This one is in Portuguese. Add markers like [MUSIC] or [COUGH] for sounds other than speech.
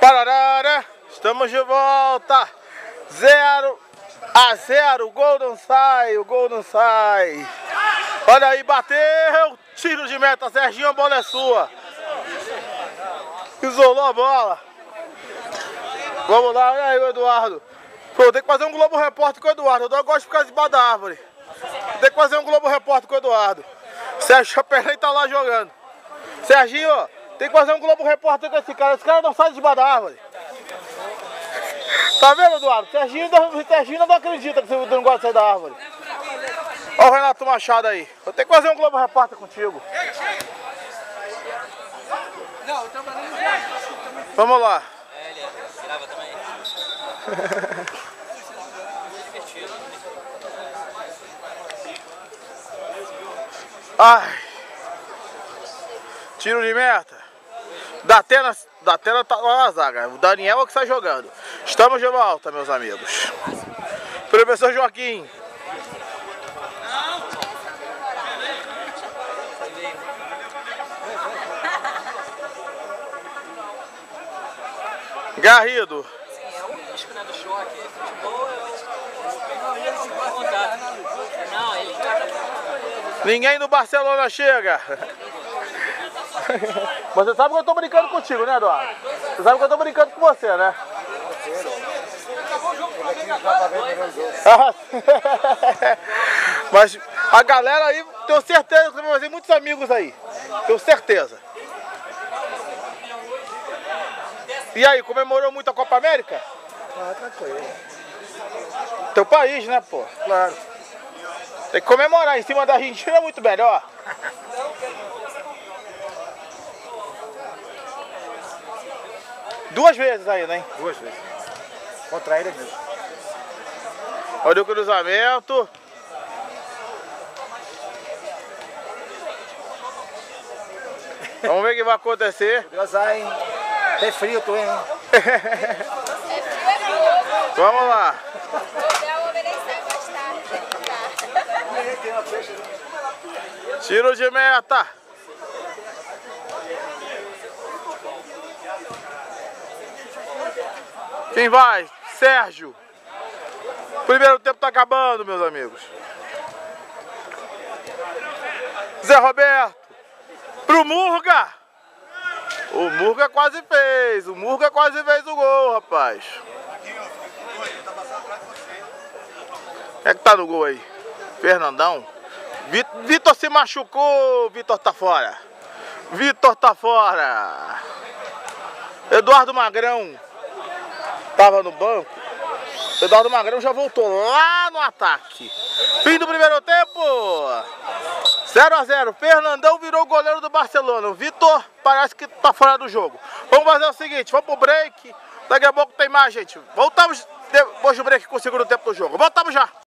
Pararara, estamos de volta. Zero a zero, gol não sai, o gol não sai. Olha aí, bateu, tiro de meta, Serginho, a bola é sua. Isolou a bola. Vamos lá, olha aí o Eduardo. Pô, tem que fazer um Globo Repórter com o Eduardo. Eu gosto de ficar debaixo da árvore. Tem que fazer um Globo Repórter com o Eduardo. Sérgio Chapelém tá lá jogando. Serginho, ó, tem que fazer um Globo Repórter com esse cara. Esse cara não sai de debaixo da árvore. Tá vendo, Eduardo? Serginho, Serginho não acredita que você não gosta de sair da árvore. Olha o Renato Machado aí. Eu tenho que fazer um Globo Repórter contigo. Vamos lá. [LAUGHS] Ai. Tiro de meta. Da tela, da tela tá lá na zaga. O Daniel é que está jogando. Estamos de volta, meus amigos. Professor Joaquim. Garrido. Ninguém do Barcelona chega. [LAUGHS] Você sabe que eu tô brincando contigo, né, Eduardo? Você sabe que eu tô brincando com você, né? [LAUGHS] Mas a galera aí, tenho certeza que vai fazer muitos amigos aí. Tenho certeza. E aí, comemorou muito a Copa América? Ah, tranquilo. Teu país, né, pô? Claro. Tem que comemorar em cima da Argentina é muito melhor. [LAUGHS] Duas vezes ainda, hein? Duas vezes. Contra ele mesmo. Olha o cruzamento. Vamos ver o que vai acontecer. Aí, hein? Tem frio tu, hein? Vamos lá. Tiro de meta. Quem vai? Sérgio. Primeiro tempo tá acabando, meus amigos. Zé Roberto. Pro Murga. O Murga quase fez. O Murga quase fez o gol, rapaz. Quem é que tá no gol aí? Fernandão. Vitor se machucou. Vitor tá fora. Vitor tá fora. Eduardo Magrão tava no banco. Eduardo Magrão já voltou lá no ataque. Fim do primeiro tempo. 0 a 0 Fernandão virou goleiro do Barcelona. O Vitor parece que tá fora do jogo. Vamos fazer o seguinte, vamos pro break. Daqui a pouco tem mais, gente. Voltamos depois do break com o segundo tempo do jogo. Voltamos já.